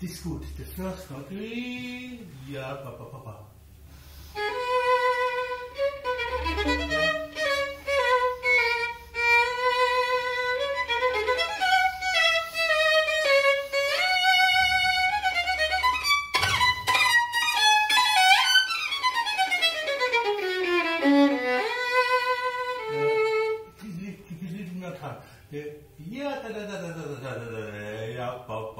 Das ist gut, der First Note. Ja, ba, ba, ba, ba. Tag. 对。呀哒哒哒哒哒哒哒哒哒呀宝